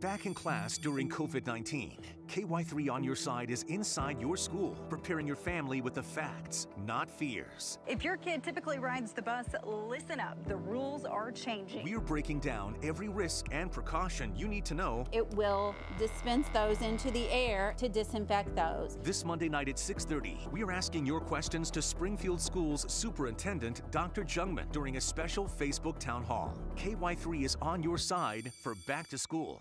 Back in class during COVID 19, KY3 on your side is inside your school, preparing your family with the facts, not fears. If your kid typically rides the bus, listen up. The rules are changing. We're breaking down every risk and precaution you need to know. It will dispense those into the air to disinfect those. This Monday night at 6:30, we are asking your questions to Springfield Schools Superintendent Dr. Jungmann during a special Facebook town hall. KY3 is on your side for back to school.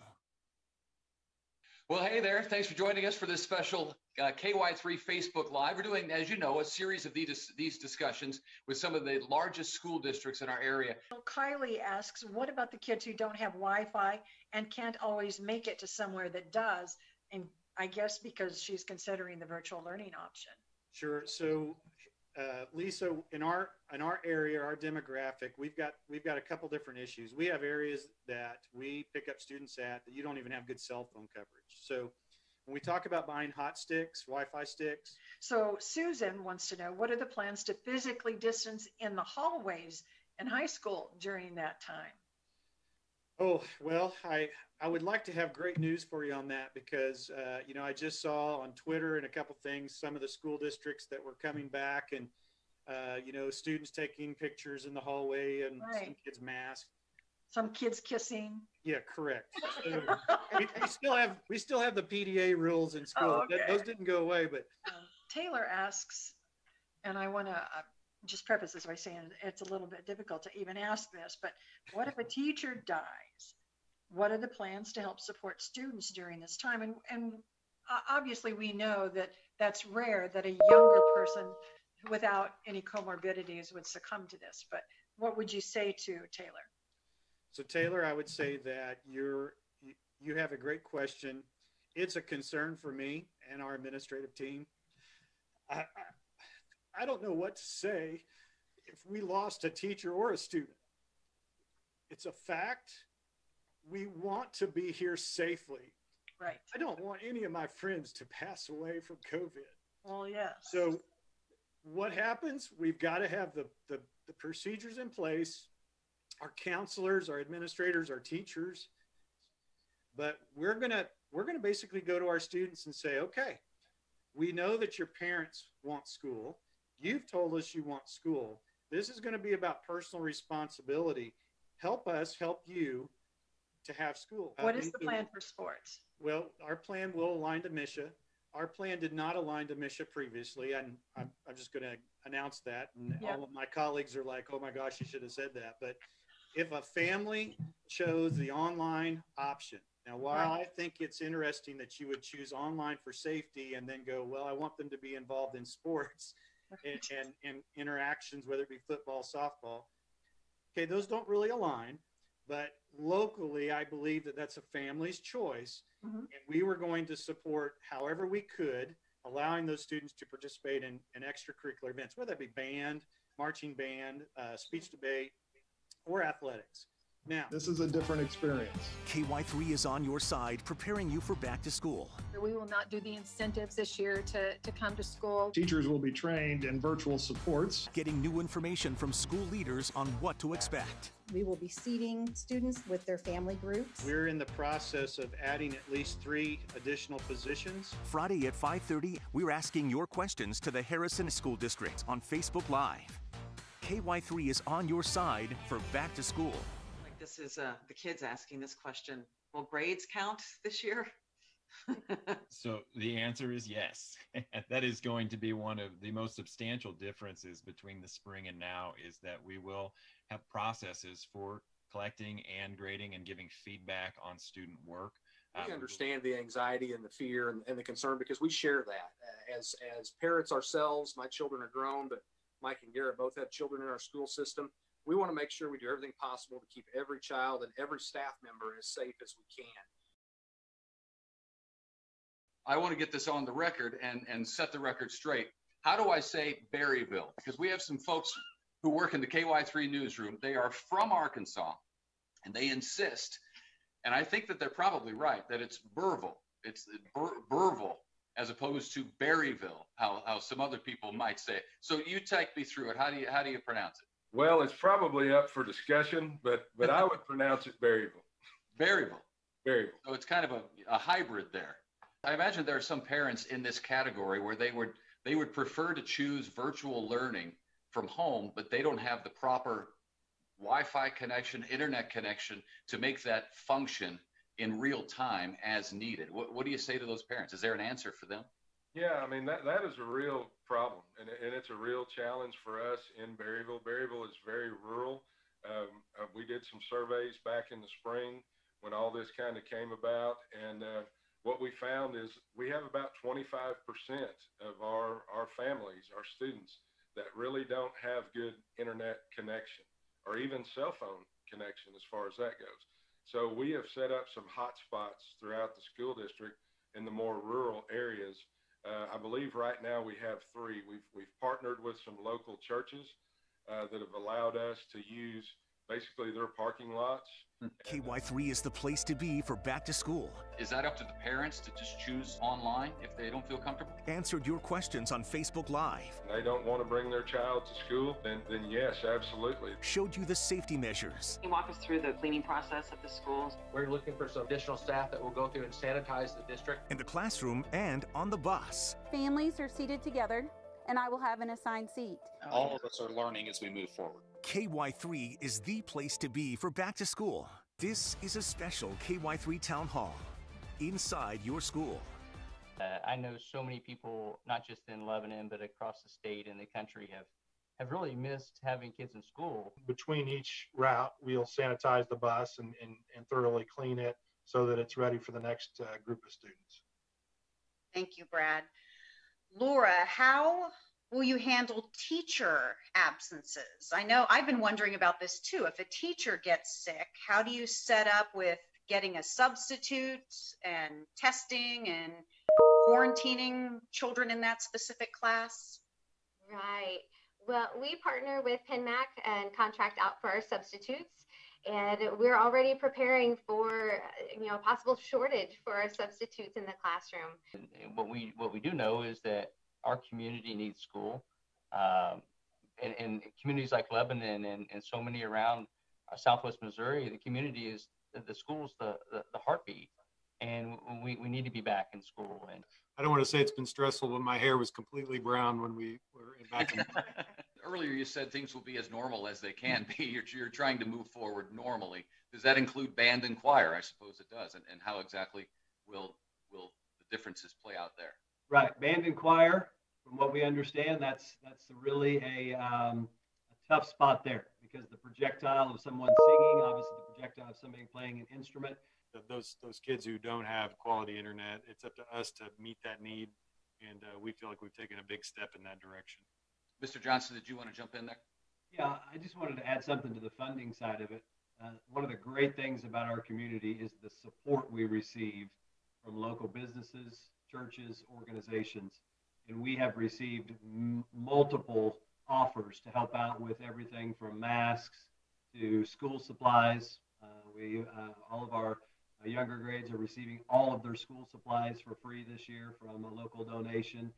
Well, hey there. Thanks for joining us for this special uh, KY3 Facebook Live. We're doing, as you know, a series of these, these discussions with some of the largest school districts in our area. Kylie asks, what about the kids who don't have Wi Fi and can't always make it to somewhere that does? And I guess because she's considering the virtual learning option. Sure. So, uh, Lisa, in our in our area, our demographic, we've got we've got a couple different issues. We have areas that we pick up students at that you don't even have good cell phone coverage. So, when we talk about buying hot sticks, Wi-Fi sticks. So Susan wants to know what are the plans to physically distance in the hallways in high school during that time? Oh well, I I would like to have great news for you on that because uh, you know I just saw on Twitter and a couple things some of the school districts that were coming back and uh, you know students taking pictures in the hallway and Right. some kids masked. Some kids kissing. Yeah, correct. So, we, we still have we still have the PDA rules in school. Oh, That- okay. those didn't go away, but Um, Taylor asks, and I want to uh, just preface this by saying it's a little bit difficult to even ask this, but what if a teacher dies? What are the plans to help support students during this time? And, and obviously, we know that that's rare that a younger person without any comorbidities would succumb to this. But what would you say to Taylor? So Taylor, I would say that you're you- you have a great question. It's a concern for me and our administrative team. I, I, I don't know what to say if we lost a teacher or a student. It's a fact. We want to be here safely. Right. I don't want any of my friends to pass away from COVID. Well, yes. So what happens? We've got to have the, the, the procedures in place. Our counselors, our administrators, our teachers. But we're gonna we're gonna basically go to our students and say, okay, we know that your parents want school. You've told us you want school. This is going to be about personal responsibility. Help us help you to have school. what Uh, is the plan for sports? well, our plan will align to MSHSAA. Our plan did not align to MSHSAA previously, and I'm, I'm just going to announce that. And Yeah. all of my colleagues are like, "Oh my gosh, you should have said that." But if a family chose the online option, now while I think it's interesting that you would choose online for safety and then go, "Well, I want them to be involved in sports and, and, and interactions, whether it be football, softball," okay, those don't really align. But locally, I believe that that's a family's choice Mhm. and we were going to support however we could, allowing those students to participate in, in extracurricular events, whether that be band, marching band, uh, speech debate, or athletics. Now, This is a different experience. KY3 is on your side, preparing you for back to school. We will not do the incentives this year to, to come to school. Teachers will be trained in virtual supports. Getting new information from school leaders on what to expect. We will be seating students with their family groups. we're in the process of adding at least three additional positions. Friday at 5:30, we're asking your questions to the Harrison School District on Facebook Live. KY3 is on your side for back to school. Like this is uh, the kids asking this question. Will grades count this year? So the answer is yes. that is going to be one of the most substantial differences between the spring and now is that we will have processes for collecting and grading and giving feedback on student work. we Um, understand the anxiety and the fear and, and the concern because we share that Uh, as as parents ourselves. My children are grown, but Mike and Garrett both have children in our school system. We want to make sure we do everything possible to keep every child and every staff member as safe as we can. I want to get this on the record and, and set the record straight. How do I say Berryville? Because we have some folks who work in the KY3 newsroom. They are from Arkansas and they insist, and I think that they're probably right, that it's Burville. It's Bur- Burville as opposed to Berryville, how, how some other people might say it. So you take me through it. How do you, how do you pronounce it? Well, it's probably up for discussion, but but I would pronounce it Berryville. Variable. Very. So it's kind of a, a hybrid there. I imagine there are some parents in this category where they would they would prefer to choose virtual learning from home, but they don't have the proper Wi-Fi connection, internet connection to make that function in real time as needed. What, what do you say to those parents? Is there an answer for them? Yeah, I mean that that is a real problem, and and it's a real challenge for us in Berryville. Berryville is very rural. Um, uh, we did some surveys back in the spring when all this kind of came about, and uh, what we found is we have about 25% of our our families, our students, that really don't have good internet connection or even cell phone connection as far as that goes. So we have set up some hotspots throughout the school district in the more rural areas. Uh, I believe right now we have three. We've we've partnered with some local churches uh, that have allowed us to use basically their parking lots. KY3 is the place to be for back to school. Is that up to the parents to just choose online if they don't feel comfortable? Answered your questions on Facebook Live. They don't want to bring their child to school, then then yes, absolutely. Showed you the safety measures. Can you walk us through the cleaning process of the schools? We're looking for some additional staff that will go through and sanitize the district. In the classroom and on the bus. Families are seated together, and I will have an assigned seat. All of us are learning as we move forward. KY3 is the place to be for back to school. This is a special KY3 Town Hall inside your school. Uh, I know so many people, not just in Lebanon, but across the state and the country, have have really missed having kids in school. Between each route, we'll sanitize the bus and, and, and thoroughly clean it so that it's ready for the next uh, group of students. Thank you, Brad. Laura, how will you handle teacher absences? I know I've been wondering about this too. If a teacher gets sick, how do you set up with getting a substitute and testing and quarantining children in that specific class? Right. Well, we partner with PenMac and contract out for our substitutes, and we're already preparing for you know a possible shortage for our substitutes in the classroom. What we what we do know is that our community needs school, um, and, and communities like Lebanon and, and so many around uh, Southwest Missouri, the community is the school's the, the, the heartbeat, and we, we need to be back in school. And I don't want to say it's been stressful, but my hair was completely brown when we were back in. Earlier, you said things will be as normal as they can be. You're, you're trying to move forward normally. Does that include band and choir? I suppose it does. And, and how exactly will will the differences play out there? Right, band and choir. From what we understand, that's that's really a, um, a tough spot there because the projectile of someone singing, obviously the projectile of somebody playing an instrument. Those those kids who don't have quality internet, it's up to us to meet that need, and uh, we feel like we've taken a big step in that direction. Mr. Johnson, did you want to jump in there? Yeah, I just wanted to add something to the funding side of it. Uh, one of the great things about our community is the support we receive from local businesses, churches, organizations, and we have received m- multiple offers to help out with everything from masks to school supplies. Uh, we uh, all of our uh, younger grades are receiving all of their school supplies for free this year from a local donation.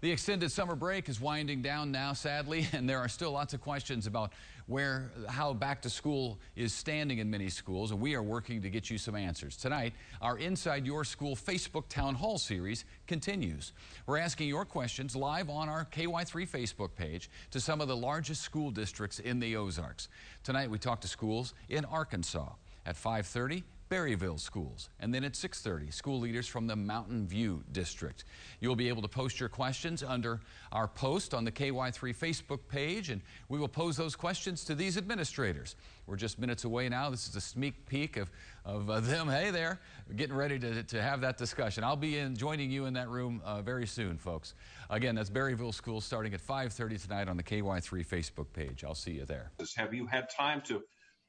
The extended summer break is winding down now, sadly, and there are still lots of questions about where, how back to school is standing in many schools, and we are working to get you some answers. Tonight, our Inside Your School Facebook Town Hall series continues. We're asking your questions live on our KY3 Facebook page to some of the largest school districts in the Ozarks. Tonight, we talk to schools in Arkansas at 530 Berryville schools. And then at 6:30, school leaders from the Mountain View district. You'll be able to post your questions under our post on the KY3 Facebook page and we will pose those questions to these administrators. We're just minutes away now. This is a sneak peek of, of uh, them. Hey there, getting ready to, to have that discussion. I'll be in, joining you in that room uh, very soon, folks. Again, that's Berryville Schools starting at 5:30 tonight on the KY3 Facebook page. I'll see you there. Have you had time to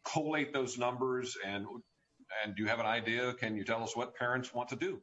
collate those numbers and and do you have an idea? Can you tell us what parents want to do?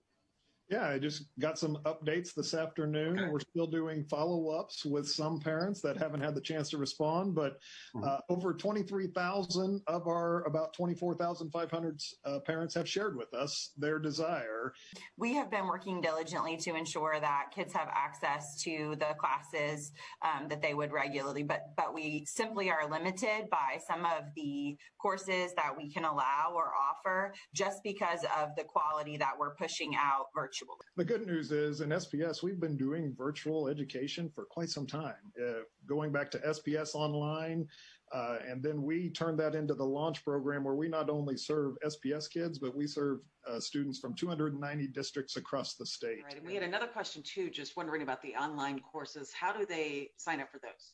Yeah, I just got some updates this afternoon. We're still doing follow ups with some parents that haven't had the chance to respond, but uh, over 23,000 of our about 24,500 uh, parents have shared with us their desire. We have been working diligently to ensure that kids have access to the classes um, that they would regularly, but but we simply are limited by some of the courses that we can allow or offer just because of the quality that we're pushing out virtually. The good news is in SPS, we've been doing virtual education for quite some time, uh, going back to SPS Online. Uh, and then we turned that into the launch program where we not only serve SPS kids, but we serve uh, students from 290 districts across the state. Right. And we had another question too, just wondering about the online courses. How do they sign up for those?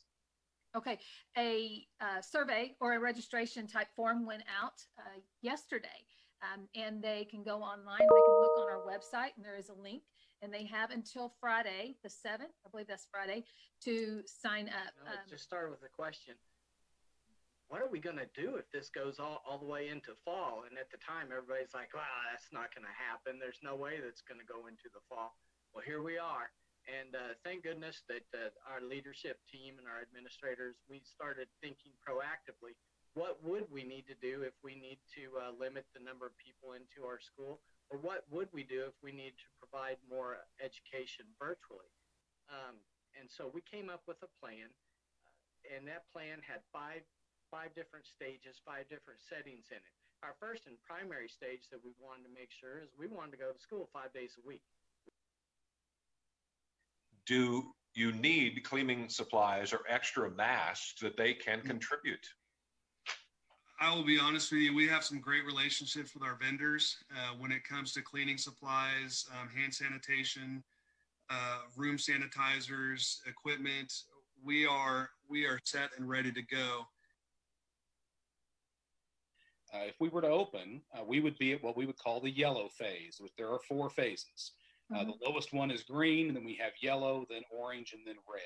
Okay, a uh, survey or a registration type form went out uh, yesterday. Um, and they can go online, they can look on our website, and there is a link. And they have until Friday, the 7th, I believe that's Friday, to sign up. No, let's Um, just start with a question. What are we going to do if this goes all, all the way into fall? And at the time, everybody's like, wow, that's not going to happen. There's no way that's going to go into the fall. Well, here we are. And uh, thank goodness that uh, our leadership team and our administrators, we started thinking proactively. What would we need to do if we need to uh, limit the number of people into our school? Or what would we do if we need to provide more education virtually? Um, and so we came up with a plan, uh, and that plan had five five different stages, five different settings in it. Our first and primary stage that we wanted to make sure is we wanted to go to school five days a week. Do you need cleaning supplies or extra masks that they can contribute? I will be honest with you. We have some great relationships with our vendors uh, when it comes to cleaning supplies, um, hand sanitation, uh, room sanitizers, equipment. We are we are set and ready to go. Uh, if we were to open, uh, we would be at what we would call the yellow phase. which There are four phases. Uh, the lowest one is green, and then we have yellow, then orange, and then red.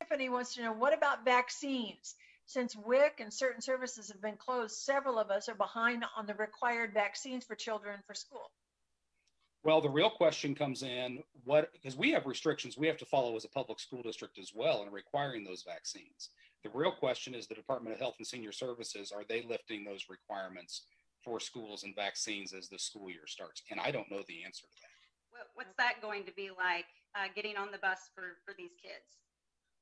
Tiffany wants to know, what about vaccines? Since WIC and certain services have been closed, several of us are behind on the required vaccines for children for school. Well, the real question comes in what because we have restrictions we have to follow as a public school district as well in requiring those vaccines. The real question is the Department of Health and Senior Services are they lifting those requirements for schools and vaccines as the school year starts? And I don't know the answer to that. What's that going to be like, uh, getting on the bus for, for these kids?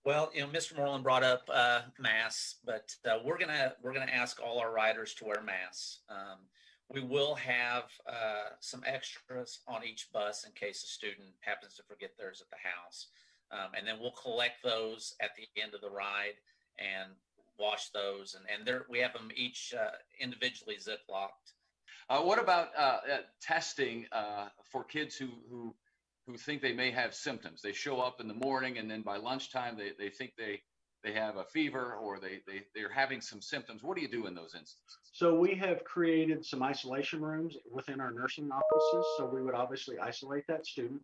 Well, you know, Mr. Moreland brought up uh, masks, but uh, we're gonna we're gonna ask all our riders to wear masks. Um, we will have uh, some extras on each bus in case a student happens to forget theirs at the house, um, and then we'll collect those at the end of the ride and wash those. And and there we have them each uh, individually ziplocked. Uh, what about uh, testing for kids who, who who think they may have symptoms? They show up in the morning and then by lunchtime they, they think they they have a fever or they, they they're having some symptoms. What do you do in those instances? So we have created some isolation rooms within our nursing offices. So we would obviously isolate that student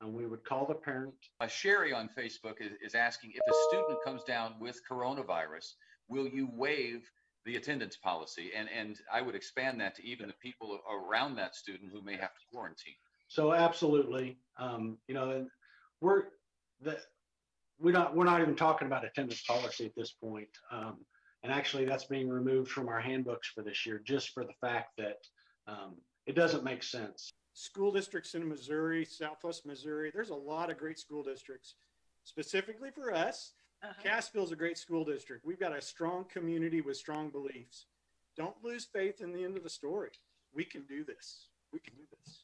and we would call the parent. Uh, Sherry on Facebook is, is asking if a student comes down with coronavirus, will you waive the attendance policy? And and I would expand that to even the people around that student who may have to quarantine. So absolutely, um, you know, and we're the we're not we're not even talking about attendance policy at this point. Um, and actually, that's being removed from our handbooks for this year, just for the fact that um, it doesn't make sense. School districts in Missouri, Southwest Missouri, there's a lot of great school districts. Specifically for us, Cassville's a great school district. We've got a strong community with strong beliefs. Don't lose faith in the end of the story. We can do this. We can do this.